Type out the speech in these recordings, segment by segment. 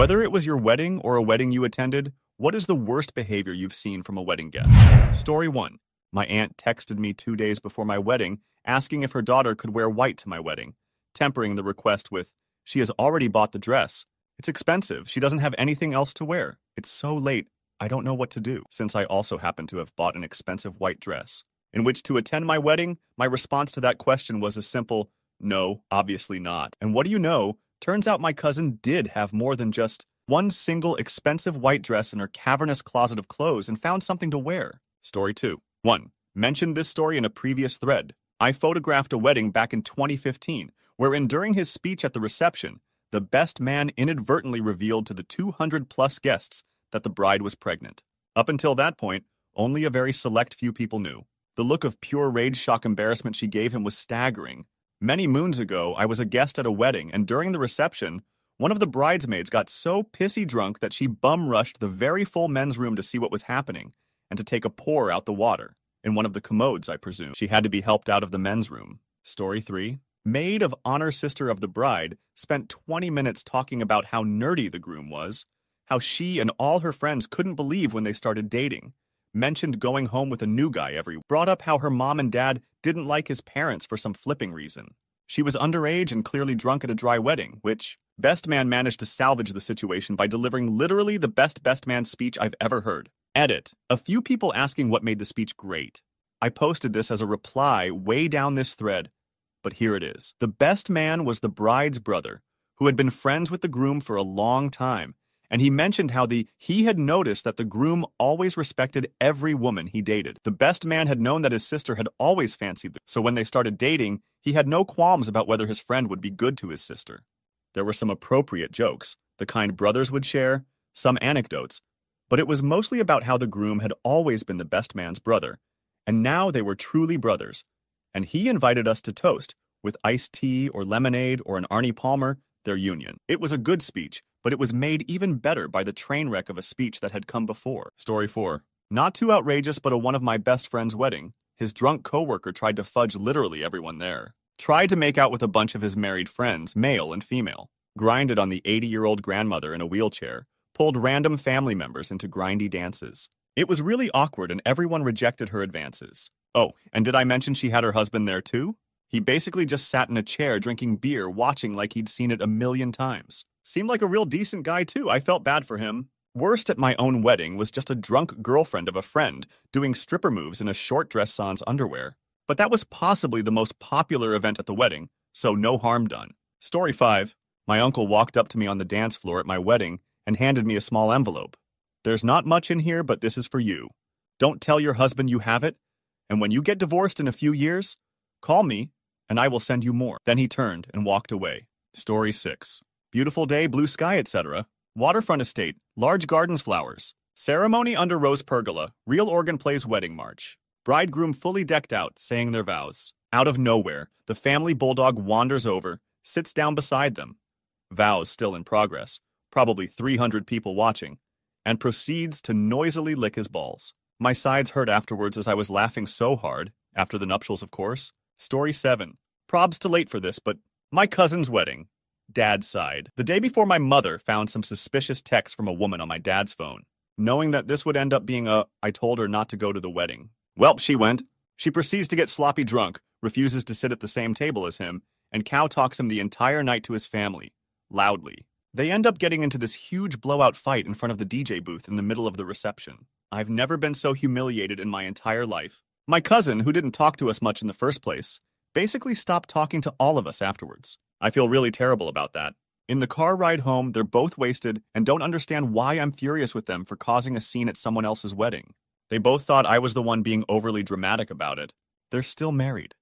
Whether it was your wedding or a wedding you attended, what is the worst behavior you've seen from a wedding guest? Story 1. My aunt texted me two days before my wedding asking if her daughter could wear white to my wedding, tempering the request with, She has already bought the dress. It's expensive. She doesn't have anything else to wear. It's so late. I don't know what to do, since I also happen to have bought an expensive white dress. In which to attend my wedding, my response to that question was a simple, No, obviously not. And what do you know? Turns out my cousin did have more than just one single expensive white dress in her cavernous closet of clothes and found something to wear. Story 2. 1. Mentioned this story in a previous thread. I photographed a wedding back in 2015, wherein during his speech at the reception, the best man inadvertently revealed to the 200 plus guests that the bride was pregnant. Up until that point, only a very select few people knew. The look of pure rage shock embarrassment she gave him was staggering. Many moons ago, I was a guest at a wedding, and during the reception, one of the bridesmaids got so pissy drunk that she bum rushed the very full men's room to see what was happening and to take a pour out the water. In one of the commodes, I presume. She had to be helped out of the men's room. Story 3. Maid of honor sister of the bride spent 20 minutes talking about how nerdy the groom was, how she and all her friends couldn't believe when they started dating, mentioned going home with a new guy every brought up how her mom and dad didn't like his parents for some flipping reason. She was underage and clearly drunk at a dry wedding, which Best Man managed to salvage the situation by delivering literally the best Best Man speech I've ever heard. Edit. A few people asking what made the speech great. I posted this as a reply way down this thread, but here it is. The best man was the bride's brother, who had been friends with the groom for a long time, and he mentioned how the he had noticed that the groom always respected every woman he dated. The best man had known that his sister had always fancied them, so when they started dating, he had no qualms about whether his friend would be good to his sister. There were some appropriate jokes, the kind brothers would share, some anecdotes, but it was mostly about how the groom had always been the best man's brother, and now they were truly brothers. And he invited us to toast, with iced tea or lemonade or an Arnie Palmer, their union. It was a good speech, but it was made even better by the train wreck of a speech that had come before. Story 4. Not too outrageous, but a one of my best friend's wedding. His drunk coworker tried to fudge literally everyone there. Tried to make out with a bunch of his married friends, male and female. Grinded on the 80 year old grandmother in a wheelchair pulled random family members into grindy dances. It was really awkward and everyone rejected her advances. Oh, and did I mention she had her husband there too? He basically just sat in a chair drinking beer, watching like he'd seen it a million times. Seemed like a real decent guy too. I felt bad for him. Worst at my own wedding was just a drunk girlfriend of a friend doing stripper moves in a short dress sans underwear. But that was possibly the most popular event at the wedding, so no harm done. Story 5. My uncle walked up to me on the dance floor at my wedding and handed me a small envelope. There's not much in here, but this is for you. Don't tell your husband you have it, and when you get divorced in a few years, call me, and I will send you more. Then he turned and walked away. Story 6. Beautiful day, blue sky, etc. Waterfront estate, large gardens, flowers. Ceremony under rose pergola, real organ plays wedding march. Bridegroom fully decked out, saying their vows. Out of nowhere, the family bulldog wanders over, sits down beside them. Vows still in progress probably 300 people watching, and proceeds to noisily lick his balls. My sides hurt afterwards as I was laughing so hard, after the nuptials, of course. Story 7. Probs too late for this, but my cousin's wedding. Dad's side. The day before my mother found some suspicious texts from a woman on my dad's phone. Knowing that this would end up being a, I told her not to go to the wedding. Welp, she went. She proceeds to get sloppy drunk, refuses to sit at the same table as him, and cow talks him the entire night to his family, loudly. They end up getting into this huge blowout fight in front of the DJ booth in the middle of the reception. I've never been so humiliated in my entire life. My cousin, who didn't talk to us much in the first place, basically stopped talking to all of us afterwards. I feel really terrible about that. In the car ride home, they're both wasted and don't understand why I'm furious with them for causing a scene at someone else's wedding. They both thought I was the one being overly dramatic about it. They're still married.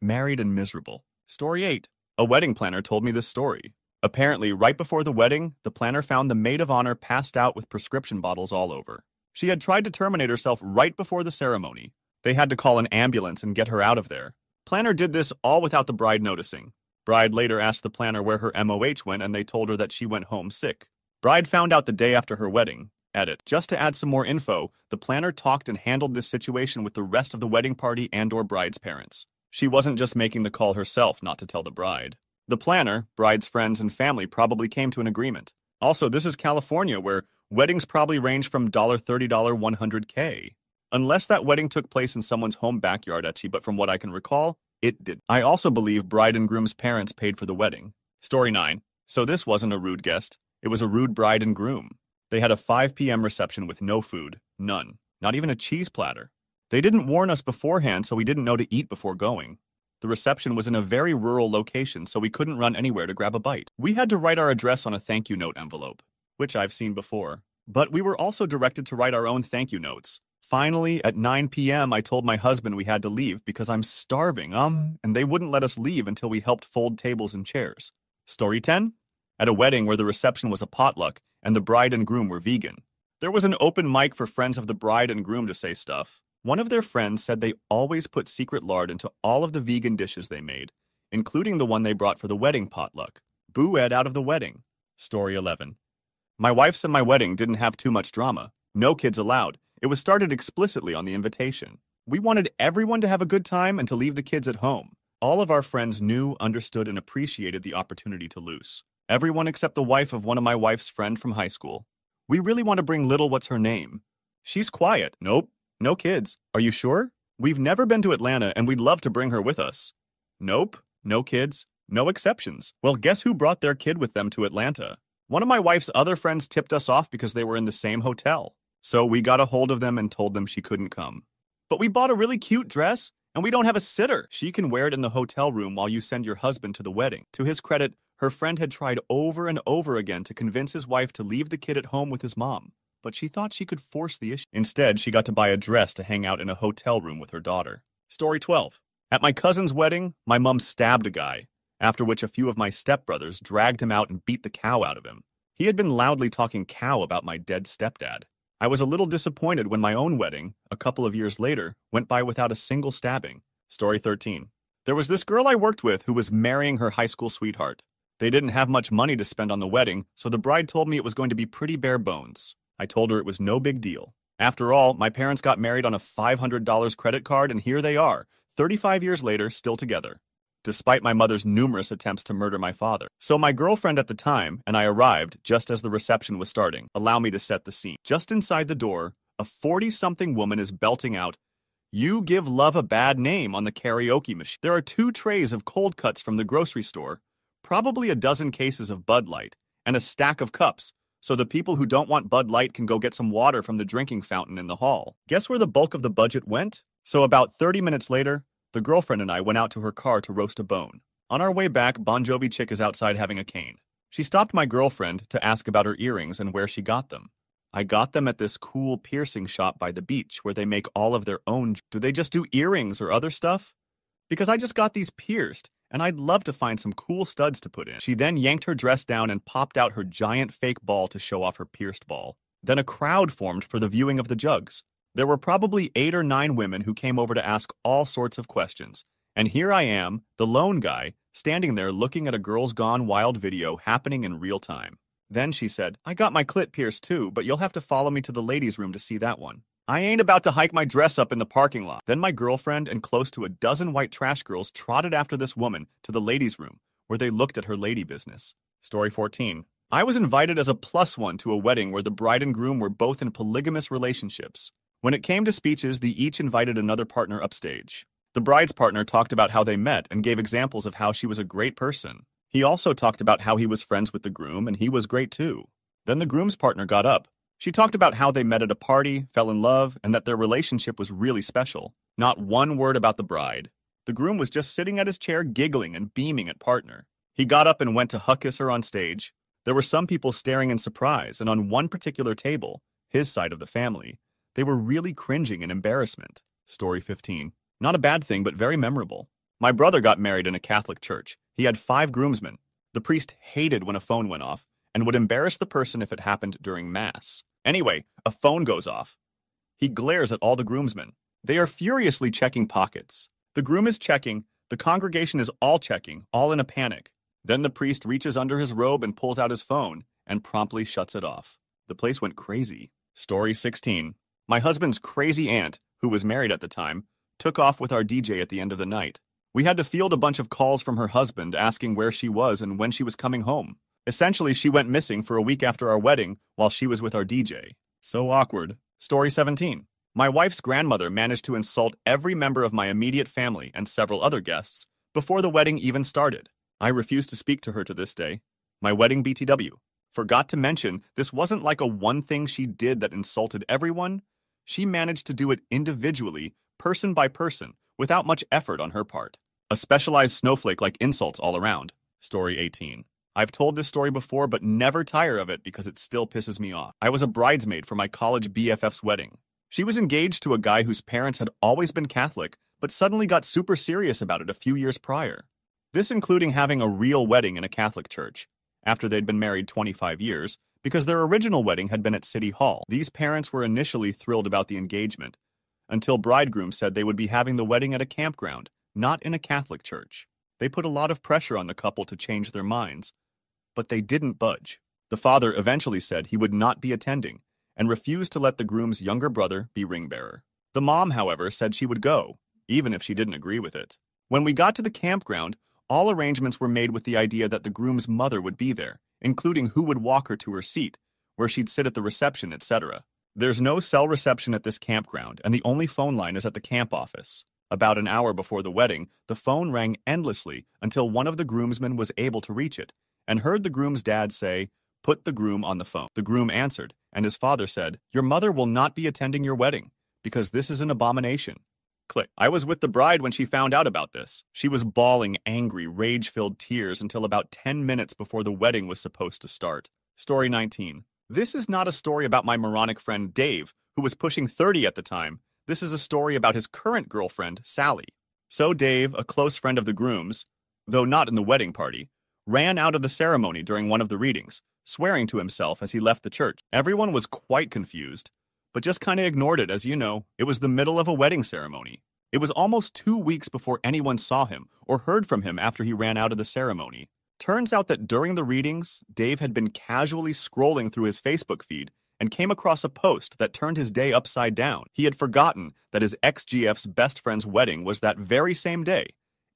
Married and miserable. Story 8. A wedding planner told me this story. Apparently, right before the wedding, the planner found the maid of honor passed out with prescription bottles all over. She had tried to terminate herself right before the ceremony. They had to call an ambulance and get her out of there. Planner did this all without the bride noticing. Bride later asked the planner where her MOH went and they told her that she went home sick. Bride found out the day after her wedding. Edit. Just to add some more info, the planner talked and handled this situation with the rest of the wedding party and or bride's parents. She wasn't just making the call herself not to tell the bride. The planner, bride's friends, and family probably came to an agreement. Also, this is California, where weddings probably range from $30 100K. Unless that wedding took place in someone's home backyard, Etchy, but from what I can recall, it did. I also believe bride and groom's parents paid for the wedding. Story 9. So this wasn't a rude guest. It was a rude bride and groom. They had a 5 p.m. reception with no food. None. Not even a cheese platter. They didn't warn us beforehand, so we didn't know to eat before going. The reception was in a very rural location, so we couldn't run anywhere to grab a bite. We had to write our address on a thank you note envelope, which I've seen before. But we were also directed to write our own thank you notes. Finally, at 9 p.m., I told my husband we had to leave because I'm starving, um, and they wouldn't let us leave until we helped fold tables and chairs. Story 10? At a wedding where the reception was a potluck and the bride and groom were vegan. There was an open mic for friends of the bride and groom to say stuff. One of their friends said they always put secret lard into all of the vegan dishes they made, including the one they brought for the wedding potluck. Boo Ed out of the wedding. Story 11. My wife said my wedding didn't have too much drama. No kids allowed. It was started explicitly on the invitation. We wanted everyone to have a good time and to leave the kids at home. All of our friends knew, understood, and appreciated the opportunity to loose. Everyone except the wife of one of my wife's friend from high school. We really want to bring little what's her name. She's quiet. Nope. No kids. Are you sure? We've never been to Atlanta and we'd love to bring her with us. Nope. No kids. No exceptions. Well, guess who brought their kid with them to Atlanta? One of my wife's other friends tipped us off because they were in the same hotel. So we got a hold of them and told them she couldn't come. But we bought a really cute dress and we don't have a sitter. She can wear it in the hotel room while you send your husband to the wedding. To his credit, her friend had tried over and over again to convince his wife to leave the kid at home with his mom but she thought she could force the issue. Instead, she got to buy a dress to hang out in a hotel room with her daughter. Story 12. At my cousin's wedding, my mom stabbed a guy, after which a few of my stepbrothers dragged him out and beat the cow out of him. He had been loudly talking cow about my dead stepdad. I was a little disappointed when my own wedding, a couple of years later, went by without a single stabbing. Story 13. There was this girl I worked with who was marrying her high school sweetheart. They didn't have much money to spend on the wedding, so the bride told me it was going to be pretty bare bones. I told her it was no big deal. After all, my parents got married on a $500 credit card, and here they are, 35 years later, still together, despite my mother's numerous attempts to murder my father. So my girlfriend at the time and I arrived just as the reception was starting. Allow me to set the scene. Just inside the door, a 40 something woman is belting out, You give love a bad name on the karaoke machine. There are two trays of cold cuts from the grocery store, probably a dozen cases of Bud Light, and a stack of cups so the people who don't want Bud Light can go get some water from the drinking fountain in the hall. Guess where the bulk of the budget went? So about 30 minutes later, the girlfriend and I went out to her car to roast a bone. On our way back, Bon Jovi Chick is outside having a cane. She stopped my girlfriend to ask about her earrings and where she got them. I got them at this cool piercing shop by the beach where they make all of their own. Do they just do earrings or other stuff? Because I just got these pierced and I'd love to find some cool studs to put in. She then yanked her dress down and popped out her giant fake ball to show off her pierced ball. Then a crowd formed for the viewing of the jugs. There were probably eight or nine women who came over to ask all sorts of questions. And here I am, the lone guy, standing there looking at a Girls Gone Wild video happening in real time. Then she said, I got my clit pierced too, but you'll have to follow me to the ladies' room to see that one. I ain't about to hike my dress up in the parking lot. Then my girlfriend and close to a dozen white trash girls trotted after this woman to the ladies' room, where they looked at her lady business. Story 14. I was invited as a plus one to a wedding where the bride and groom were both in polygamous relationships. When it came to speeches, they each invited another partner upstage. The bride's partner talked about how they met and gave examples of how she was a great person. He also talked about how he was friends with the groom and he was great too. Then the groom's partner got up she talked about how they met at a party, fell in love, and that their relationship was really special. Not one word about the bride. The groom was just sitting at his chair giggling and beaming at partner. He got up and went to huck kiss her on stage. There were some people staring in surprise, and on one particular table, his side of the family, they were really cringing in embarrassment. Story 15. Not a bad thing, but very memorable. My brother got married in a Catholic church. He had five groomsmen. The priest hated when a phone went off, and would embarrass the person if it happened during Mass. Anyway, a phone goes off. He glares at all the groomsmen. They are furiously checking pockets. The groom is checking, the congregation is all checking, all in a panic. Then the priest reaches under his robe and pulls out his phone and promptly shuts it off. The place went crazy. Story 16. My husband's crazy aunt, who was married at the time, took off with our DJ at the end of the night. We had to field a bunch of calls from her husband asking where she was and when she was coming home. Essentially, she went missing for a week after our wedding while she was with our DJ. So awkward. Story 17. My wife's grandmother managed to insult every member of my immediate family and several other guests before the wedding even started. I refuse to speak to her to this day. My wedding BTW. Forgot to mention, this wasn't like a one thing she did that insulted everyone. She managed to do it individually, person by person, without much effort on her part. A specialized snowflake like insults all around. Story 18. I've told this story before, but never tire of it because it still pisses me off. I was a bridesmaid for my college BFF's wedding. She was engaged to a guy whose parents had always been Catholic, but suddenly got super serious about it a few years prior. This including having a real wedding in a Catholic church, after they'd been married 25 years, because their original wedding had been at City Hall. These parents were initially thrilled about the engagement, until bridegroom said they would be having the wedding at a campground, not in a Catholic church. They put a lot of pressure on the couple to change their minds, but they didn't budge. The father eventually said he would not be attending, and refused to let the groom's younger brother be ring bearer. The mom, however, said she would go, even if she didn't agree with it. When we got to the campground, all arrangements were made with the idea that the groom's mother would be there, including who would walk her to her seat, where she'd sit at the reception, etc. There's no cell reception at this campground, and the only phone line is at the camp office. About an hour before the wedding, the phone rang endlessly until one of the groomsmen was able to reach it and heard the groom's dad say, Put the groom on the phone. The groom answered, and his father said, Your mother will not be attending your wedding, because this is an abomination. Click. I was with the bride when she found out about this. She was bawling angry, rage filled tears until about 10 minutes before the wedding was supposed to start. Story 19. This is not a story about my moronic friend Dave, who was pushing 30 at the time. This is a story about his current girlfriend, Sally. So Dave, a close friend of the groom's, though not in the wedding party, ran out of the ceremony during one of the readings, swearing to himself as he left the church. Everyone was quite confused, but just kind of ignored it as you know, it was the middle of a wedding ceremony. It was almost two weeks before anyone saw him or heard from him after he ran out of the ceremony. Turns out that during the readings, Dave had been casually scrolling through his Facebook feed and came across a post that turned his day upside down. He had forgotten that his ex GF's best friend's wedding was that very same day,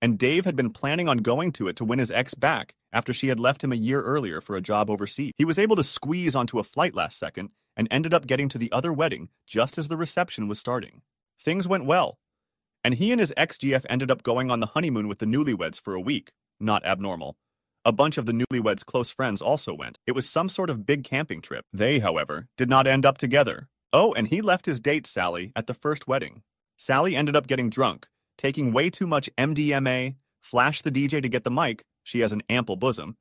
and Dave had been planning on going to it to win his ex back after she had left him a year earlier for a job overseas. He was able to squeeze onto a flight last second and ended up getting to the other wedding just as the reception was starting. Things went well, and he and his ex GF ended up going on the honeymoon with the newlyweds for a week. Not abnormal. A bunch of the newlyweds' close friends also went. It was some sort of big camping trip. They, however, did not end up together. Oh, and he left his date, Sally, at the first wedding. Sally ended up getting drunk, taking way too much MDMA, flashed the DJ to get the mic, she has an ample bosom,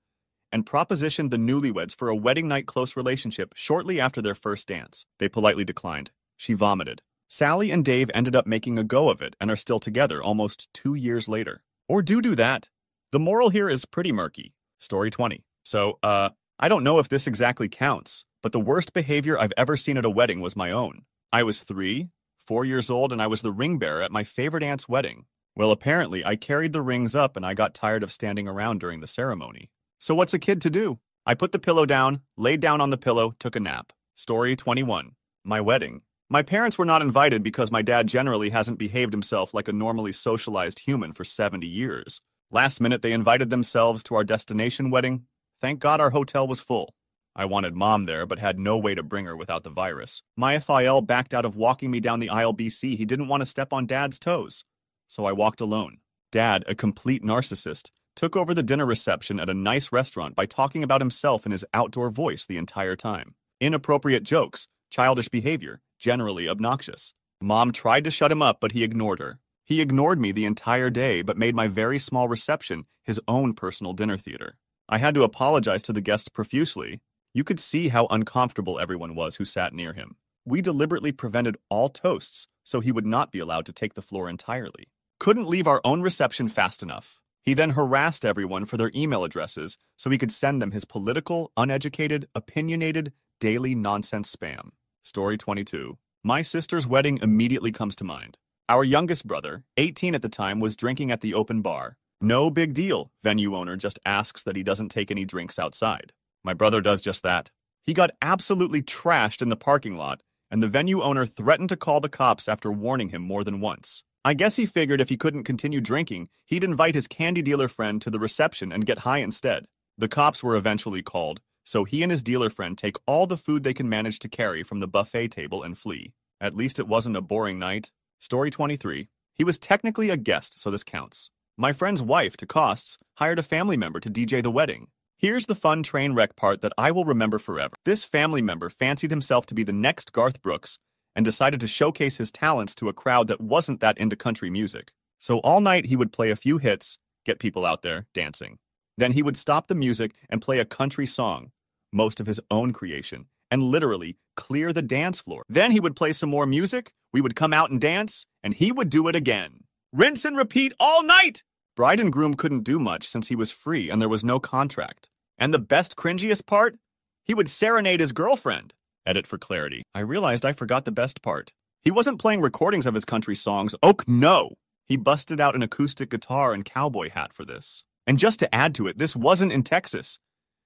and propositioned the newlyweds for a wedding night close relationship shortly after their first dance. They politely declined. She vomited. Sally and Dave ended up making a go of it and are still together almost two years later. Or do do that. The moral here is pretty murky. Story 20. So, uh, I don't know if this exactly counts, but the worst behavior I've ever seen at a wedding was my own. I was three, four years old, and I was the ring bearer at my favorite aunt's wedding. Well, apparently, I carried the rings up and I got tired of standing around during the ceremony. So, what's a kid to do? I put the pillow down, laid down on the pillow, took a nap. Story 21. My wedding. My parents were not invited because my dad generally hasn't behaved himself like a normally socialized human for 70 years. Last minute, they invited themselves to our destination wedding. Thank God our hotel was full. I wanted mom there, but had no way to bring her without the virus. My FIL backed out of walking me down the aisle BC. He didn't want to step on dad's toes so I walked alone. Dad, a complete narcissist, took over the dinner reception at a nice restaurant by talking about himself in his outdoor voice the entire time. Inappropriate jokes, childish behavior, generally obnoxious. Mom tried to shut him up, but he ignored her. He ignored me the entire day, but made my very small reception his own personal dinner theater. I had to apologize to the guests profusely. You could see how uncomfortable everyone was who sat near him. We deliberately prevented all toasts so he would not be allowed to take the floor entirely couldn't leave our own reception fast enough. He then harassed everyone for their email addresses so he could send them his political, uneducated, opinionated, daily nonsense spam. Story 22. My sister's wedding immediately comes to mind. Our youngest brother, 18 at the time, was drinking at the open bar. No big deal, venue owner just asks that he doesn't take any drinks outside. My brother does just that. He got absolutely trashed in the parking lot, and the venue owner threatened to call the cops after warning him more than once. I guess he figured if he couldn't continue drinking, he'd invite his candy dealer friend to the reception and get high instead. The cops were eventually called, so he and his dealer friend take all the food they can manage to carry from the buffet table and flee. At least it wasn't a boring night. Story 23. He was technically a guest, so this counts. My friend's wife, to costs, hired a family member to DJ the wedding. Here's the fun train wreck part that I will remember forever. This family member fancied himself to be the next Garth Brooks and decided to showcase his talents to a crowd that wasn't that into country music. So all night he would play a few hits, get people out there dancing. Then he would stop the music and play a country song, most of his own creation, and literally clear the dance floor. Then he would play some more music, we would come out and dance, and he would do it again. Rinse and repeat all night! Bride and groom couldn't do much since he was free and there was no contract. And the best cringiest part? He would serenade his girlfriend. Edit for clarity. I realized I forgot the best part. He wasn't playing recordings of his country songs. Oh, no! He busted out an acoustic guitar and cowboy hat for this. And just to add to it, this wasn't in Texas.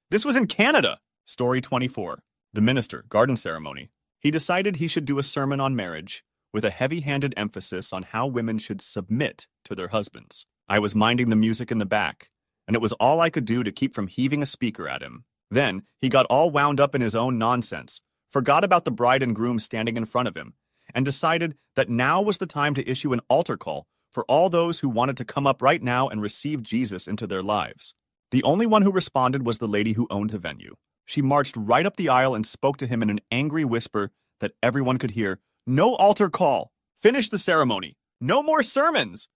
This was in Canada. Story 24. The Minister, Garden Ceremony. He decided he should do a sermon on marriage, with a heavy handed emphasis on how women should submit to their husbands. I was minding the music in the back, and it was all I could do to keep from heaving a speaker at him. Then he got all wound up in his own nonsense, forgot about the bride and groom standing in front of him, and decided that now was the time to issue an altar call for all those who wanted to come up right now and receive Jesus into their lives. The only one who responded was the lady who owned the venue. She marched right up the aisle and spoke to him in an angry whisper that everyone could hear No altar call! Finish the ceremony! No more sermons!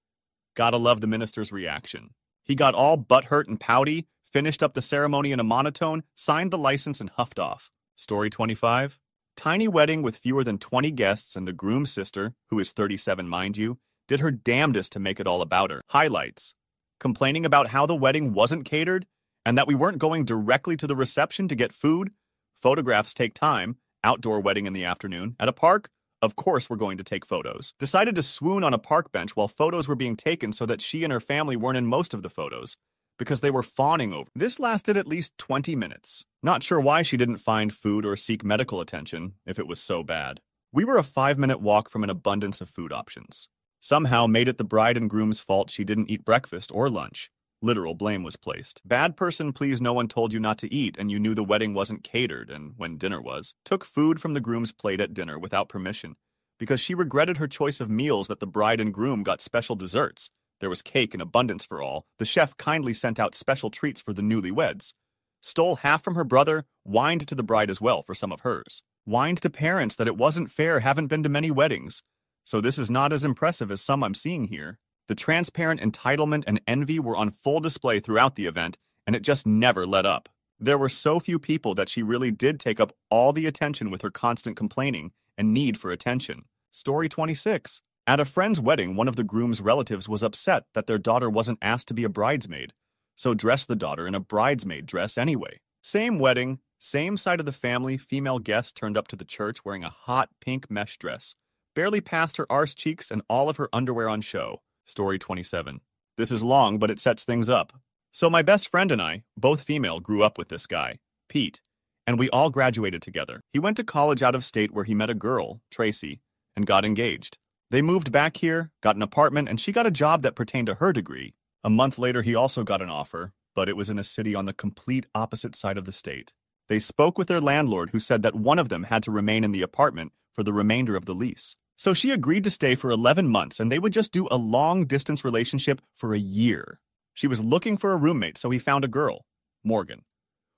Gotta love the minister's reaction. He got all butthurt and pouty, finished up the ceremony in a monotone, signed the license, and huffed off. Story 25 Tiny wedding with fewer than 20 guests, and the groom's sister, who is 37, mind you, did her damnedest to make it all about her. Highlights complaining about how the wedding wasn't catered and that we weren't going directly to the reception to get food. Photographs take time. Outdoor wedding in the afternoon. At a park, of course we're going to take photos. Decided to swoon on a park bench while photos were being taken so that she and her family weren't in most of the photos because they were fawning over. This lasted at least 20 minutes. Not sure why she didn't find food or seek medical attention if it was so bad. We were a five minute walk from an abundance of food options. Somehow made it the bride and groom's fault she didn't eat breakfast or lunch. Literal blame was placed. Bad person, please, no one told you not to eat, and you knew the wedding wasn't catered, and when dinner was, took food from the groom's plate at dinner without permission, because she regretted her choice of meals that the bride and groom got special desserts. There was cake in abundance for all. The chef kindly sent out special treats for the newlyweds. Stole half from her brother, whined to the bride as well for some of hers. Whined to parents that it wasn't fair, haven't been to many weddings. So this is not as impressive as some I'm seeing here. The transparent entitlement and envy were on full display throughout the event, and it just never let up. There were so few people that she really did take up all the attention with her constant complaining and need for attention. Story 26. At a friend's wedding, one of the groom's relatives was upset that their daughter wasn't asked to be a bridesmaid, so dressed the daughter in a bridesmaid dress anyway. Same wedding, same side of the family, female guest turned up to the church wearing a hot pink mesh dress, barely past her arse cheeks and all of her underwear on show. Story 27. This is long, but it sets things up. So, my best friend and I, both female, grew up with this guy, Pete, and we all graduated together. He went to college out of state where he met a girl, Tracy, and got engaged. They moved back here, got an apartment, and she got a job that pertained to her degree. A month later, he also got an offer, but it was in a city on the complete opposite side of the state. They spoke with their landlord, who said that one of them had to remain in the apartment for the remainder of the lease. So she agreed to stay for 11 months and they would just do a long distance relationship for a year. She was looking for a roommate, so he found a girl, Morgan.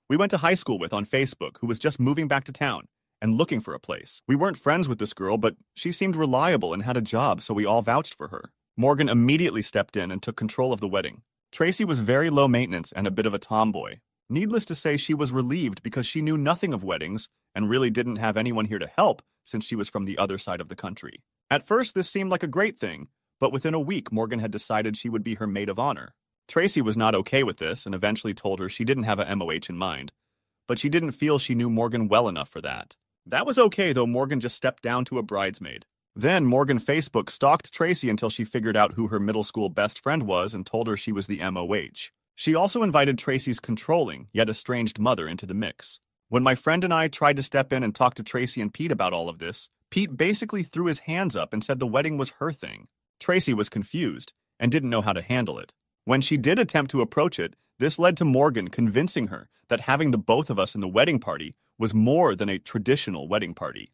We went to high school with on Facebook who was just moving back to town and looking for a place. We weren't friends with this girl, but she seemed reliable and had a job, so we all vouched for her. Morgan immediately stepped in and took control of the wedding. Tracy was very low maintenance and a bit of a tomboy. Needless to say, she was relieved because she knew nothing of weddings and really didn't have anyone here to help since she was from the other side of the country. At first, this seemed like a great thing, but within a week, Morgan had decided she would be her maid of honor. Tracy was not okay with this and eventually told her she didn't have a MOH in mind, but she didn't feel she knew Morgan well enough for that. That was okay, though Morgan just stepped down to a bridesmaid. Then Morgan Facebook stalked Tracy until she figured out who her middle school best friend was and told her she was the MOH. She also invited Tracy's controlling, yet estranged mother into the mix. When my friend and I tried to step in and talk to Tracy and Pete about all of this, Pete basically threw his hands up and said the wedding was her thing. Tracy was confused and didn't know how to handle it. When she did attempt to approach it, This led to Morgan convincing her that having the both of us in the wedding party was more than a traditional wedding party,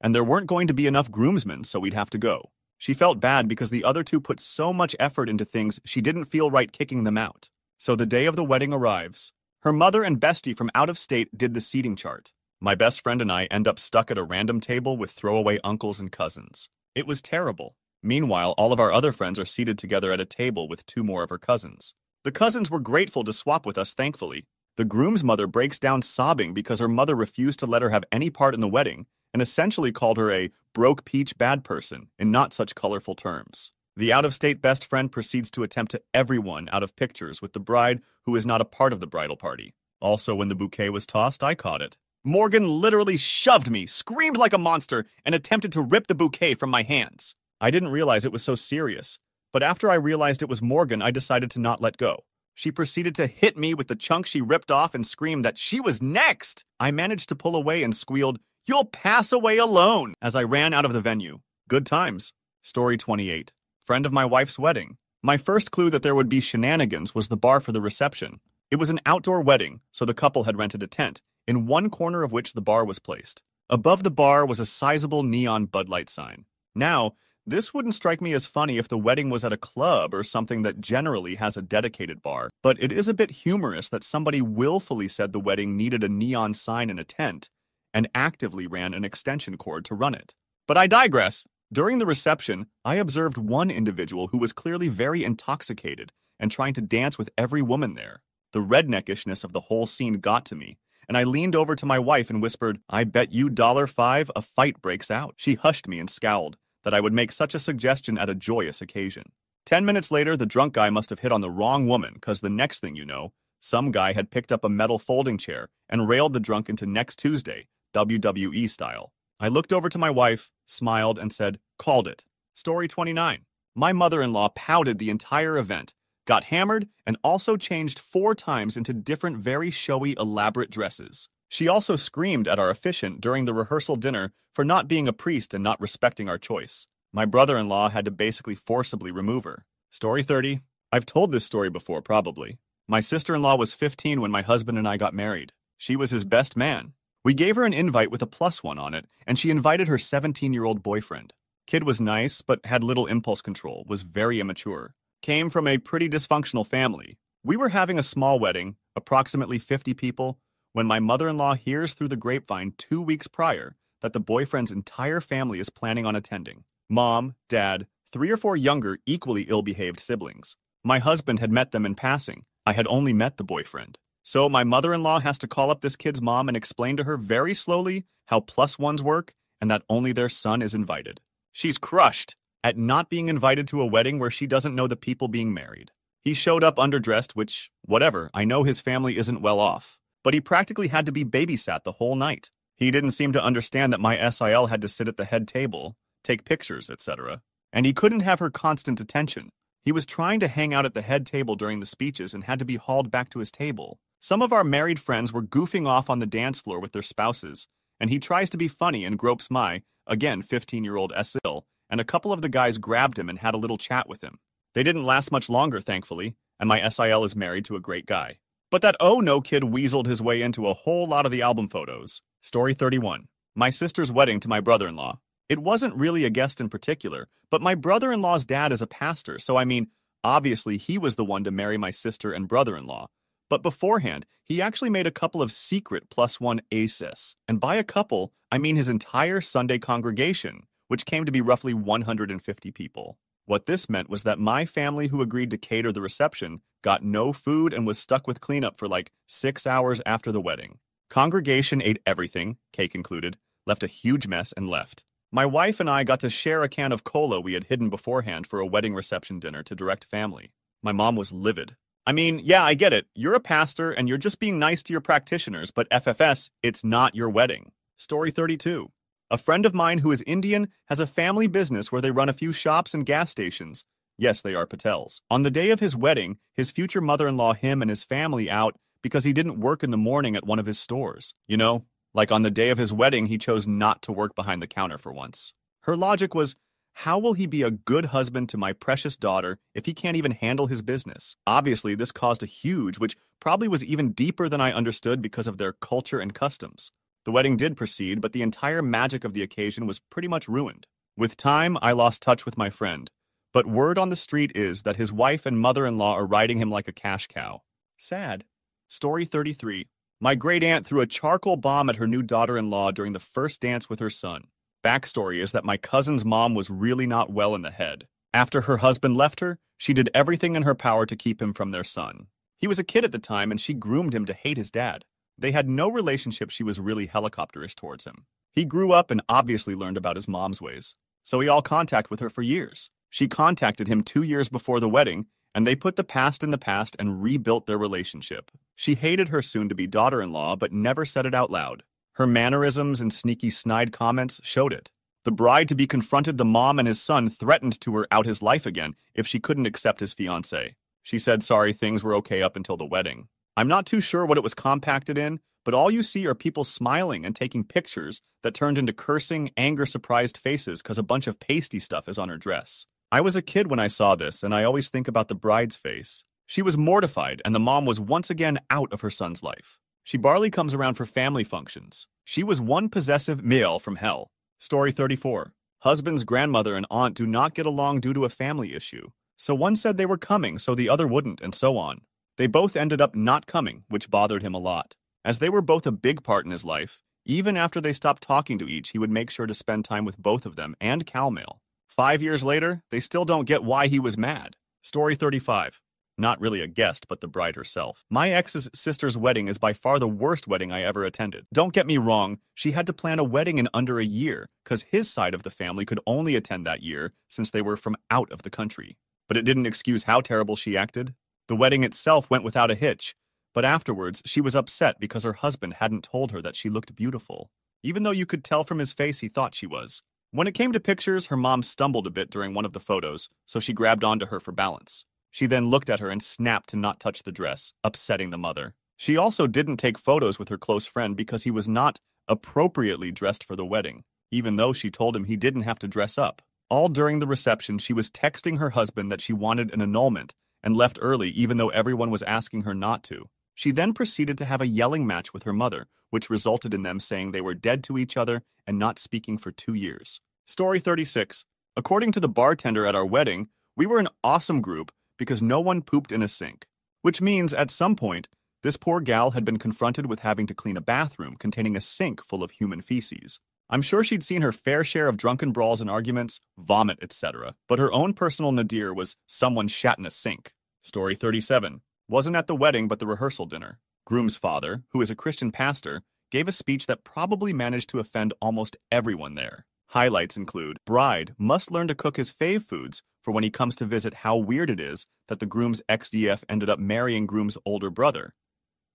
and there weren't going to be enough groomsmen, so we'd have to go. She felt bad because the other two put so much effort into things she didn't feel right kicking them out. So the day of the wedding arrives. Her mother and bestie from out of state did the seating chart. My best friend and I end up stuck at a random table with throwaway uncles and cousins. It was terrible. Meanwhile, all of our other friends are seated together at a table with two more of her cousins. The cousins were grateful to swap with us, thankfully. The groom's mother breaks down sobbing because her mother refused to let her have any part in the wedding and essentially called her a broke peach bad person in not such colorful terms. The out of state best friend proceeds to attempt to everyone out of pictures with the bride who is not a part of the bridal party. Also, when the bouquet was tossed, I caught it. Morgan literally shoved me, screamed like a monster, and attempted to rip the bouquet from my hands. I didn't realize it was so serious, but after I realized it was Morgan, I decided to not let go. She proceeded to hit me with the chunk she ripped off and screamed that she was next. I managed to pull away and squealed, You'll pass away alone, as I ran out of the venue. Good times. Story 28. Friend of my wife's wedding. My first clue that there would be shenanigans was the bar for the reception. It was an outdoor wedding, so the couple had rented a tent, in one corner of which the bar was placed. Above the bar was a sizable neon Bud Light sign. Now, this wouldn't strike me as funny if the wedding was at a club or something that generally has a dedicated bar, but it is a bit humorous that somebody willfully said the wedding needed a neon sign in a tent and actively ran an extension cord to run it. But I digress. During the reception, I observed one individual who was clearly very intoxicated and trying to dance with every woman there. The redneckishness of the whole scene got to me, and I leaned over to my wife and whispered, I bet you dollar five a fight breaks out. She hushed me and scowled that I would make such a suggestion at a joyous occasion. Ten minutes later, the drunk guy must have hit on the wrong woman, because the next thing you know, some guy had picked up a metal folding chair and railed the drunk into next Tuesday, WWE style. I looked over to my wife, smiled, and said, Called it. Story 29. My mother in law pouted the entire event, got hammered, and also changed four times into different very showy, elaborate dresses. She also screamed at our officiant during the rehearsal dinner for not being a priest and not respecting our choice. My brother in law had to basically forcibly remove her. Story 30. I've told this story before, probably. My sister in law was 15 when my husband and I got married. She was his best man. We gave her an invite with a plus one on it, and she invited her 17 year old boyfriend. Kid was nice, but had little impulse control, was very immature. Came from a pretty dysfunctional family. We were having a small wedding, approximately 50 people, when my mother in law hears through the grapevine two weeks prior that the boyfriend's entire family is planning on attending mom, dad, three or four younger, equally ill behaved siblings. My husband had met them in passing. I had only met the boyfriend. So my mother in law has to call up this kid's mom and explain to her very slowly how plus ones work and that only their son is invited. She's crushed at not being invited to a wedding where she doesn't know the people being married. He showed up underdressed, which, whatever, I know his family isn't well off but he practically had to be babysat the whole night. He didn't seem to understand that my SIL had to sit at the head table, take pictures, etc. And he couldn't have her constant attention. He was trying to hang out at the head table during the speeches and had to be hauled back to his table. Some of our married friends were goofing off on the dance floor with their spouses, and he tries to be funny and gropes my, again 15 year old SIL, and a couple of the guys grabbed him and had a little chat with him. They didn't last much longer, thankfully, and my SIL is married to a great guy. But that Oh No kid weaseled his way into a whole lot of the album photos. Story 31. My sister's wedding to my brother in law. It wasn't really a guest in particular, but my brother in law's dad is a pastor, so I mean, obviously he was the one to marry my sister and brother in law. But beforehand, he actually made a couple of secret plus one aces. And by a couple, I mean his entire Sunday congregation, which came to be roughly 150 people. What this meant was that my family, who agreed to cater the reception, got no food and was stuck with cleanup for like six hours after the wedding. Congregation ate everything, cake included, left a huge mess, and left. My wife and I got to share a can of cola we had hidden beforehand for a wedding reception dinner to direct family. My mom was livid. I mean, yeah, I get it. You're a pastor and you're just being nice to your practitioners, but FFS, it's not your wedding. Story 32. A friend of mine who is Indian has a family business where they run a few shops and gas stations. Yes, they are Patels. On the day of his wedding, his future mother in law him and his family out because he didn't work in the morning at one of his stores. You know, like on the day of his wedding, he chose not to work behind the counter for once. Her logic was, how will he be a good husband to my precious daughter if he can't even handle his business? Obviously, this caused a huge, which probably was even deeper than I understood because of their culture and customs. The wedding did proceed, but the entire magic of the occasion was pretty much ruined. With time, I lost touch with my friend, but word on the street is that his wife and mother in law are riding him like a cash cow. Sad. Story 33 My great aunt threw a charcoal bomb at her new daughter in law during the first dance with her son. Backstory is that my cousin's mom was really not well in the head. After her husband left her, she did everything in her power to keep him from their son. He was a kid at the time and she groomed him to hate his dad. They had no relationship she was really helicopterish towards him. He grew up and obviously learned about his mom's ways, so he all contact with her for years. She contacted him two years before the wedding, and they put the past in the past and rebuilt their relationship. She hated her soon to be daughter in law, but never said it out loud. Her mannerisms and sneaky snide comments showed it. The bride to be confronted the mom and his son threatened to her out his life again if she couldn't accept his fiancé. She said sorry things were okay up until the wedding. I'm not too sure what it was compacted in, but all you see are people smiling and taking pictures that turned into cursing, anger surprised faces because a bunch of pasty stuff is on her dress. I was a kid when I saw this, and I always think about the bride's face. She was mortified, and the mom was once again out of her son's life. She barely comes around for family functions. She was one possessive male from hell. Story 34. Husband's grandmother and aunt do not get along due to a family issue. So one said they were coming, so the other wouldn't, and so on. They both ended up not coming, which bothered him a lot. As they were both a big part in his life, even after they stopped talking to each, he would make sure to spend time with both of them and CalMail. Five years later, they still don't get why he was mad. Story 35. Not really a guest, but the bride herself. My ex's sister's wedding is by far the worst wedding I ever attended. Don't get me wrong, she had to plan a wedding in under a year, because his side of the family could only attend that year since they were from out of the country. But it didn't excuse how terrible she acted. The wedding itself went without a hitch, but afterwards she was upset because her husband hadn't told her that she looked beautiful, even though you could tell from his face he thought she was. When it came to pictures, her mom stumbled a bit during one of the photos, so she grabbed onto her for balance. She then looked at her and snapped to not touch the dress, upsetting the mother. She also didn't take photos with her close friend because he was not appropriately dressed for the wedding, even though she told him he didn't have to dress up. All during the reception, she was texting her husband that she wanted an annulment and left early even though everyone was asking her not to. She then proceeded to have a yelling match with her mother, which resulted in them saying they were dead to each other and not speaking for two years. Story 36. According to the bartender at our wedding, we were an awesome group because no one pooped in a sink. Which means, at some point, this poor gal had been confronted with having to clean a bathroom containing a sink full of human feces. I'm sure she'd seen her fair share of drunken brawls and arguments, vomit, etc., but her own personal nadir was someone shat in a sink. Story 37. Wasn't at the wedding but the rehearsal dinner. Groom's father, who is a Christian pastor, gave a speech that probably managed to offend almost everyone there. Highlights include Bride must learn to cook his fave foods for when he comes to visit how weird it is that the groom's XDF ended up marrying groom's older brother.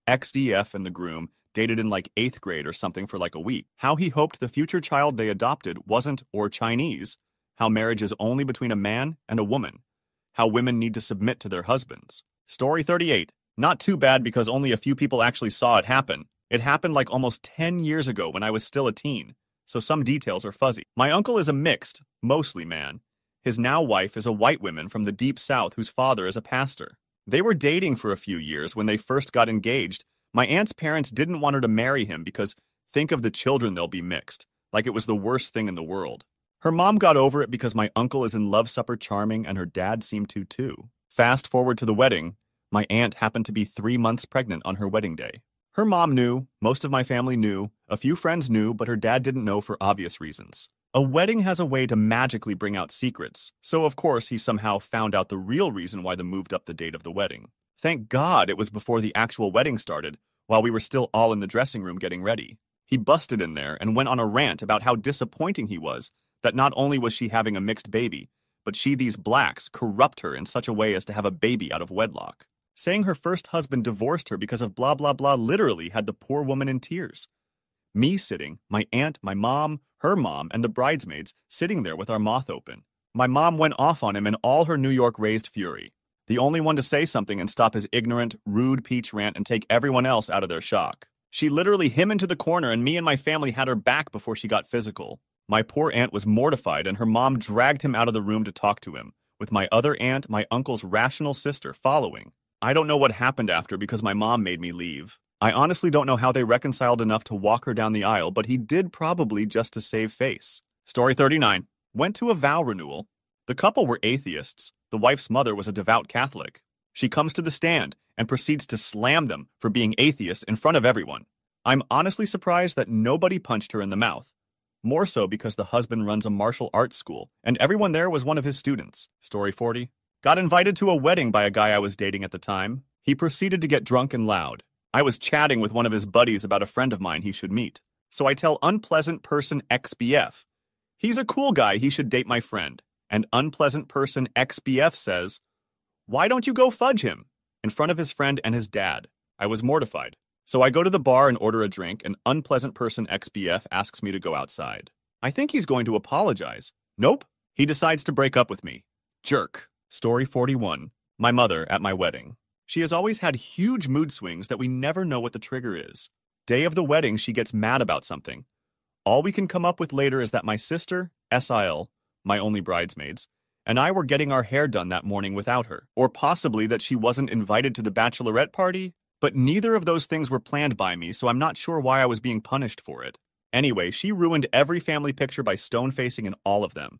XDF and the groom dated in like 8th grade or something for like a week. How he hoped the future child they adopted wasn't or Chinese. How marriage is only between a man and a woman. How women need to submit to their husbands. Story 38. Not too bad because only a few people actually saw it happen. It happened like almost 10 years ago when I was still a teen so some details are fuzzy. My uncle is a mixed, mostly man. His now wife is a white woman from the deep south whose father is a pastor. They were dating for a few years when they first got engaged. My aunt's parents didn't want her to marry him because think of the children they'll be mixed, like it was the worst thing in the world. Her mom got over it because my uncle is in Love Supper Charming and her dad seemed to too. Fast forward to the wedding, my aunt happened to be three months pregnant on her wedding day. Her mom knew, most of my family knew, a few friends knew, but her dad didn't know for obvious reasons. A wedding has a way to magically bring out secrets, so of course he somehow found out the real reason why they moved up the date of the wedding. Thank God it was before the actual wedding started, while we were still all in the dressing room getting ready. He busted in there and went on a rant about how disappointing he was that not only was she having a mixed baby, but she these blacks corrupt her in such a way as to have a baby out of wedlock. Saying her first husband divorced her because of blah blah blah literally had the poor woman in tears. Me sitting, my aunt, my mom, her mom, and the bridesmaids sitting there with our mouth open. My mom went off on him in all her New York raised fury. The only one to say something and stop his ignorant, rude peach rant and take everyone else out of their shock. She literally him into the corner, and me and my family had her back before she got physical. My poor aunt was mortified, and her mom dragged him out of the room to talk to him, with my other aunt, my uncle's rational sister, following. I don't know what happened after because my mom made me leave. I honestly don't know how they reconciled enough to walk her down the aisle, but he did probably just to save face. Story 39. Went to a vow renewal. The couple were atheists. The wife's mother was a devout Catholic. She comes to the stand and proceeds to slam them for being atheist in front of everyone. I'm honestly surprised that nobody punched her in the mouth. More so because the husband runs a martial arts school, and everyone there was one of his students. Story 40. Got invited to a wedding by a guy I was dating at the time. He proceeded to get drunk and loud. I was chatting with one of his buddies about a friend of mine he should meet. So I tell unpleasant person XBF, he's a cool guy, he should date my friend. And unpleasant person XBF says, why don't you go fudge him? In front of his friend and his dad. I was mortified. So I go to the bar and order a drink, and unpleasant person XBF asks me to go outside. I think he's going to apologize. Nope. He decides to break up with me. Jerk. Story 41. My mother at my wedding. She has always had huge mood swings that we never know what the trigger is. Day of the wedding, she gets mad about something. All we can come up with later is that my sister, SIL, my only bridesmaids, and I were getting our hair done that morning without her. Or possibly that she wasn't invited to the bachelorette party, but neither of those things were planned by me, so I'm not sure why I was being punished for it. Anyway, she ruined every family picture by stone facing in all of them.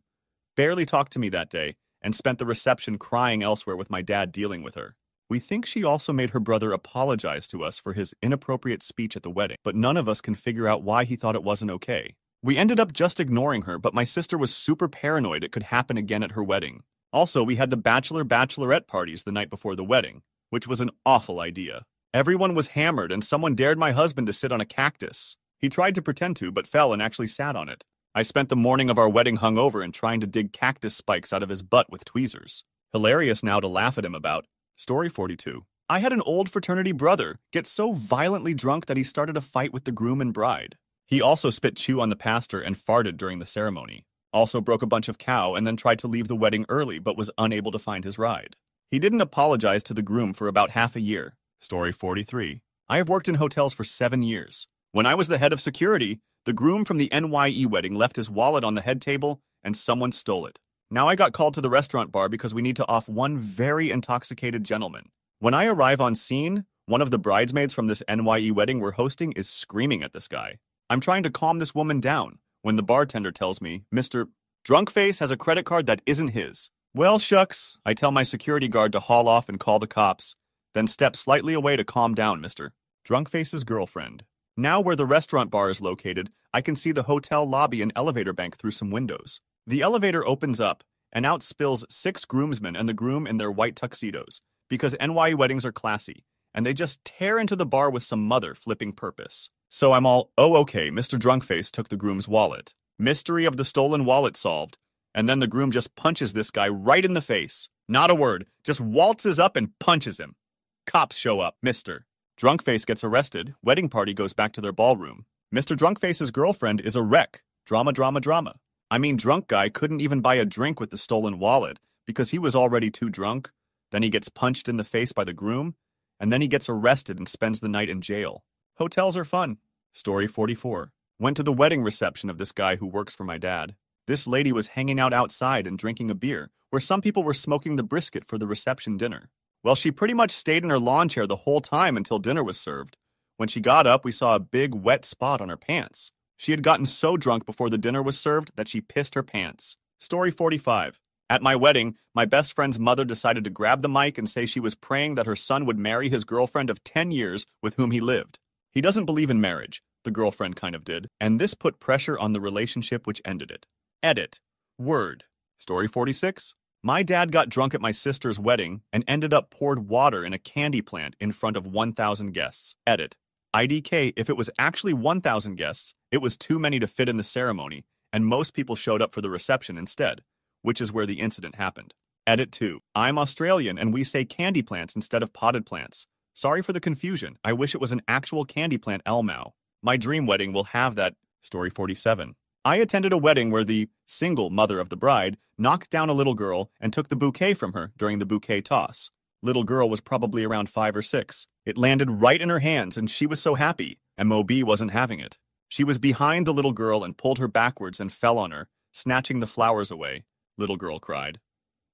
Barely talked to me that day, and spent the reception crying elsewhere with my dad dealing with her. We think she also made her brother apologize to us for his inappropriate speech at the wedding, but none of us can figure out why he thought it wasn't okay. We ended up just ignoring her, but my sister was super paranoid it could happen again at her wedding. Also, we had the bachelor bachelorette parties the night before the wedding, which was an awful idea. Everyone was hammered, and someone dared my husband to sit on a cactus. He tried to pretend to, but fell and actually sat on it. I spent the morning of our wedding hungover and trying to dig cactus spikes out of his butt with tweezers. Hilarious now to laugh at him about. Story 42. I had an old fraternity brother get so violently drunk that he started a fight with the groom and bride. He also spit chew on the pastor and farted during the ceremony. Also broke a bunch of cow and then tried to leave the wedding early but was unable to find his ride. He didn't apologize to the groom for about half a year. Story 43. I have worked in hotels for seven years. When I was the head of security, the groom from the NYE wedding left his wallet on the head table and someone stole it. Now I got called to the restaurant bar because we need to off one very intoxicated gentleman. When I arrive on scene, one of the bridesmaids from this NYE wedding we're hosting is screaming at this guy. I'm trying to calm this woman down when the bartender tells me, Mr. Drunkface has a credit card that isn't his. Well, shucks, I tell my security guard to haul off and call the cops, then step slightly away to calm down, Mr. Drunkface's girlfriend. Now, where the restaurant bar is located, I can see the hotel lobby and elevator bank through some windows. The elevator opens up, and out spills six groomsmen and the groom in their white tuxedos, because NYE weddings are classy, and they just tear into the bar with some mother flipping purpose. So I'm all, oh, okay, Mr. Drunkface took the groom's wallet. Mystery of the stolen wallet solved. And then the groom just punches this guy right in the face. Not a word, just waltzes up and punches him. Cops show up, Mr. Drunkface gets arrested, wedding party goes back to their ballroom. Mr. Drunkface's girlfriend is a wreck. Drama, drama, drama. I mean, drunk guy couldn't even buy a drink with the stolen wallet because he was already too drunk. Then he gets punched in the face by the groom, and then he gets arrested and spends the night in jail. Hotels are fun. Story 44. Went to the wedding reception of this guy who works for my dad. This lady was hanging out outside and drinking a beer, where some people were smoking the brisket for the reception dinner. Well, she pretty much stayed in her lawn chair the whole time until dinner was served. When she got up, we saw a big wet spot on her pants. She had gotten so drunk before the dinner was served that she pissed her pants. Story 45. At my wedding, my best friend's mother decided to grab the mic and say she was praying that her son would marry his girlfriend of 10 years with whom he lived. He doesn't believe in marriage, the girlfriend kind of did, and this put pressure on the relationship which ended it. Edit. Word. Story 46. My dad got drunk at my sister's wedding and ended up poured water in a candy plant in front of 1,000 guests. Edit. IDK, if it was actually 1,000 guests, it was too many to fit in the ceremony, and most people showed up for the reception instead, which is where the incident happened. Edit 2. I'm Australian and we say candy plants instead of potted plants. Sorry for the confusion. I wish it was an actual candy plant LMAO. My dream wedding will have that. Story 47. I attended a wedding where the single mother of the bride knocked down a little girl and took the bouquet from her during the bouquet toss. Little girl was probably around five or six. It landed right in her hands and she was so happy. MOB wasn't having it. She was behind the little girl and pulled her backwards and fell on her, snatching the flowers away. Little girl cried.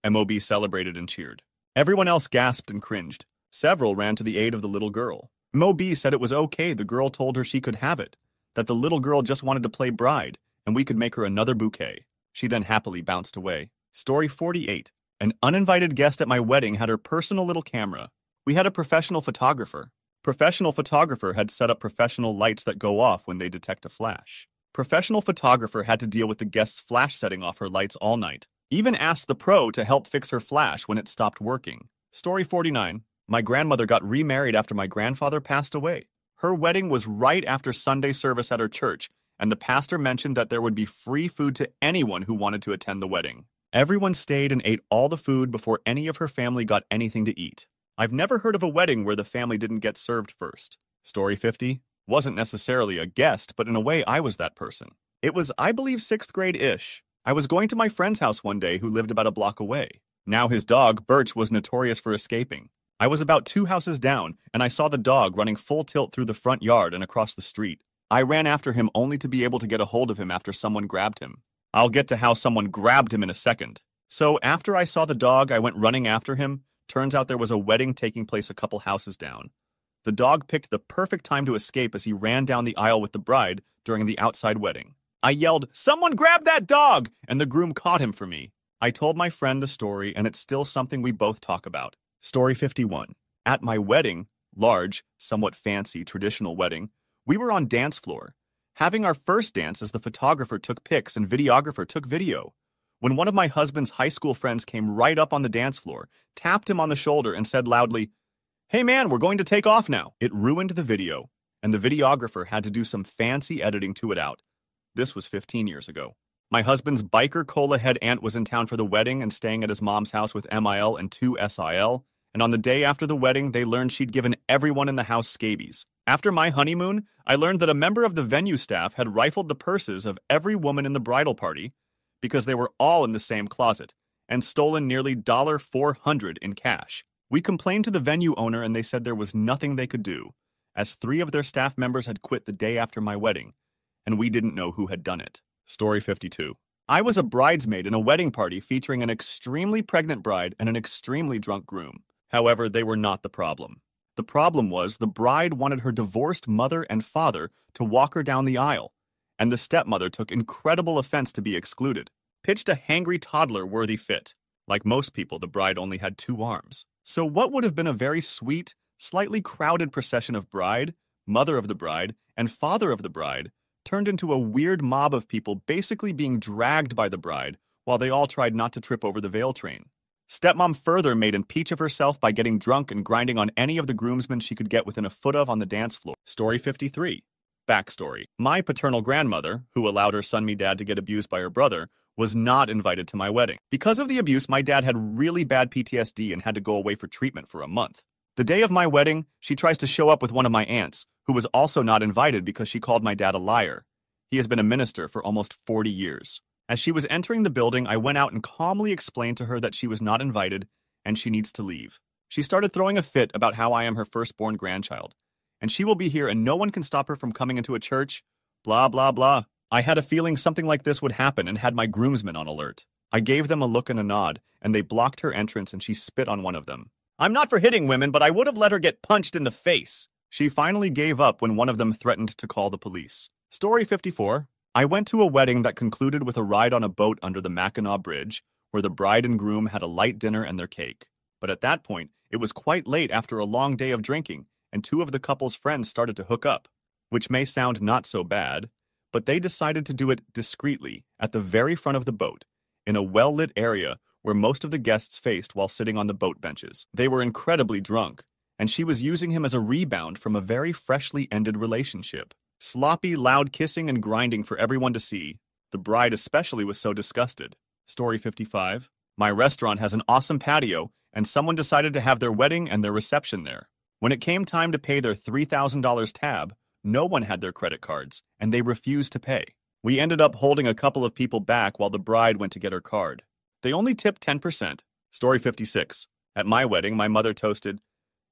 MOB celebrated and cheered. Everyone else gasped and cringed. Several ran to the aid of the little girl. Mo B said it was okay the girl told her she could have it, that the little girl just wanted to play bride, and we could make her another bouquet. She then happily bounced away. Story 48. An uninvited guest at my wedding had her personal little camera. We had a professional photographer. Professional photographer had set up professional lights that go off when they detect a flash. Professional photographer had to deal with the guest's flash setting off her lights all night. Even asked the pro to help fix her flash when it stopped working. Story 49. My grandmother got remarried after my grandfather passed away. Her wedding was right after Sunday service at her church, and the pastor mentioned that there would be free food to anyone who wanted to attend the wedding. Everyone stayed and ate all the food before any of her family got anything to eat. I've never heard of a wedding where the family didn't get served first. Story 50 wasn't necessarily a guest, but in a way I was that person. It was, I believe, sixth grade ish. I was going to my friend's house one day who lived about a block away. Now his dog, Birch, was notorious for escaping. I was about two houses down, and I saw the dog running full tilt through the front yard and across the street. I ran after him only to be able to get a hold of him after someone grabbed him. I'll get to how someone grabbed him in a second. So after I saw the dog, I went running after him. Turns out there was a wedding taking place a couple houses down. The dog picked the perfect time to escape as he ran down the aisle with the bride during the outside wedding. I yelled, Someone grab that dog! And the groom caught him for me. I told my friend the story, and it's still something we both talk about. Story 51. At my wedding, large, somewhat fancy, traditional wedding, we were on dance floor, having our first dance as the photographer took pics and videographer took video. When one of my husband's high school friends came right up on the dance floor, tapped him on the shoulder, and said loudly, Hey man, we're going to take off now. It ruined the video, and the videographer had to do some fancy editing to it out. This was 15 years ago. My husband's biker cola head aunt was in town for the wedding and staying at his mom's house with MIL and two SIL, and on the day after the wedding, they learned she'd given everyone in the house scabies. After my honeymoon, I learned that a member of the venue staff had rifled the purses of every woman in the bridal party because they were all in the same closet and stolen nearly $400 in cash. We complained to the venue owner and they said there was nothing they could do, as three of their staff members had quit the day after my wedding, and we didn't know who had done it. Story 52. I was a bridesmaid in a wedding party featuring an extremely pregnant bride and an extremely drunk groom. However, they were not the problem. The problem was the bride wanted her divorced mother and father to walk her down the aisle, and the stepmother took incredible offense to be excluded. Pitched a hangry toddler worthy fit. Like most people, the bride only had two arms. So, what would have been a very sweet, slightly crowded procession of bride, mother of the bride, and father of the bride turned into a weird mob of people basically being dragged by the bride while they all tried not to trip over the veil train. Stepmom further made an peach of herself by getting drunk and grinding on any of the groomsmen she could get within a foot of on the dance floor. Story 53. Backstory. My paternal grandmother, who allowed her son me dad to get abused by her brother, was not invited to my wedding. Because of the abuse, my dad had really bad PTSD and had to go away for treatment for a month. The day of my wedding, she tries to show up with one of my aunts, who was also not invited because she called my dad a liar. He has been a minister for almost 40 years. As she was entering the building, I went out and calmly explained to her that she was not invited and she needs to leave. She started throwing a fit about how I am her firstborn grandchild, and she will be here and no one can stop her from coming into a church, blah, blah, blah. I had a feeling something like this would happen and had my groomsmen on alert. I gave them a look and a nod, and they blocked her entrance and she spit on one of them. I'm not for hitting women, but I would have let her get punched in the face. She finally gave up when one of them threatened to call the police. Story 54. I went to a wedding that concluded with a ride on a boat under the Mackinac Bridge, where the bride and groom had a light dinner and their cake. But at that point, it was quite late after a long day of drinking, and two of the couple's friends started to hook up, which may sound not so bad, but they decided to do it discreetly at the very front of the boat, in a well lit area where most of the guests faced while sitting on the boat benches. They were incredibly drunk, and she was using him as a rebound from a very freshly ended relationship. Sloppy, loud kissing and grinding for everyone to see. The bride especially was so disgusted. Story 55. My restaurant has an awesome patio, and someone decided to have their wedding and their reception there. When it came time to pay their $3,000 tab, no one had their credit cards, and they refused to pay. We ended up holding a couple of people back while the bride went to get her card. They only tipped 10%. Story 56. At my wedding, my mother toasted,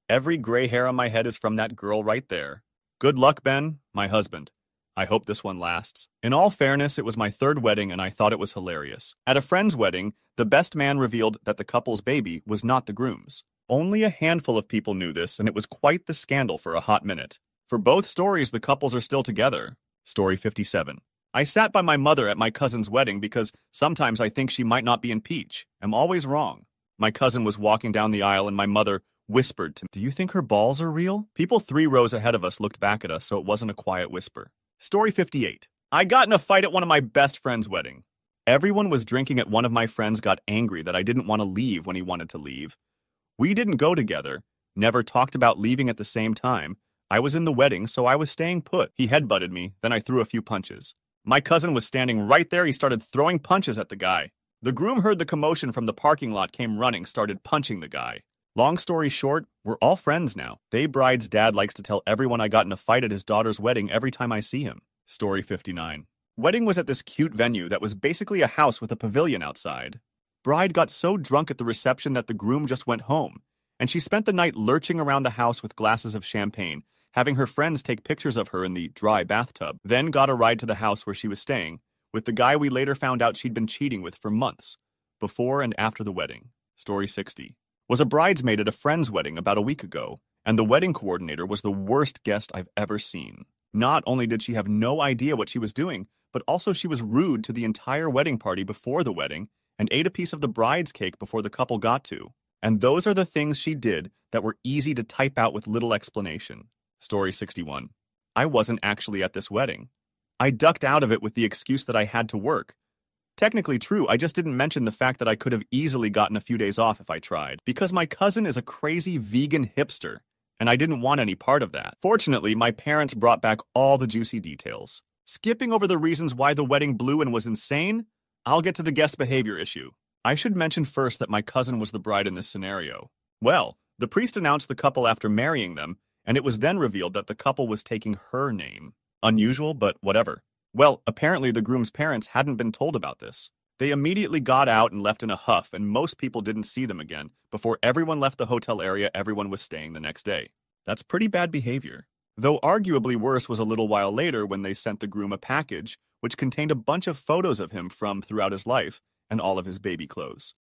Every gray hair on my head is from that girl right there. Good luck, Ben, my husband. I hope this one lasts. In all fairness, it was my third wedding and I thought it was hilarious. At a friend's wedding, the best man revealed that the couple's baby was not the groom's. Only a handful of people knew this, and it was quite the scandal for a hot minute. For both stories, the couples are still together. Story 57. I sat by my mother at my cousin's wedding because sometimes I think she might not be in peach. I'm always wrong. My cousin was walking down the aisle and my mother whispered to me, Do you think her balls are real? People three rows ahead of us looked back at us, so it wasn't a quiet whisper. Story 58. I got in a fight at one of my best friend's wedding. Everyone was drinking at one of my friends got angry that I didn't want to leave when he wanted to leave. We didn't go together, never talked about leaving at the same time, I was in the wedding, so I was staying put. He headbutted me, then I threw a few punches. My cousin was standing right there. He started throwing punches at the guy. The groom heard the commotion from the parking lot, came running, started punching the guy. Long story short, we're all friends now. They bride's dad likes to tell everyone I got in a fight at his daughter's wedding every time I see him. Story 59. Wedding was at this cute venue that was basically a house with a pavilion outside. Bride got so drunk at the reception that the groom just went home, and she spent the night lurching around the house with glasses of champagne, having her friends take pictures of her in the dry bathtub, then got a ride to the house where she was staying, with the guy we later found out she'd been cheating with for months, before and after the wedding. Story 60. Was a bridesmaid at a friend's wedding about a week ago, and the wedding coordinator was the worst guest I've ever seen. Not only did she have no idea what she was doing, but also she was rude to the entire wedding party before the wedding and ate a piece of the bride's cake before the couple got to. And those are the things she did that were easy to type out with little explanation. Story 61. I wasn't actually at this wedding. I ducked out of it with the excuse that I had to work. Technically true, I just didn't mention the fact that I could have easily gotten a few days off if I tried, because my cousin is a crazy vegan hipster, and I didn't want any part of that. Fortunately, my parents brought back all the juicy details. Skipping over the reasons why the wedding blew and was insane, I'll get to the guest behavior issue. I should mention first that my cousin was the bride in this scenario. Well, the priest announced the couple after marrying them, and it was then revealed that the couple was taking her name. Unusual, but whatever. Well, apparently the groom's parents hadn't been told about this. They immediately got out and left in a huff, and most people didn't see them again before everyone left the hotel area everyone was staying the next day. That's pretty bad behavior. Though arguably worse was a little while later when they sent the groom a package which contained a bunch of photos of him from throughout his life and all of his baby clothes.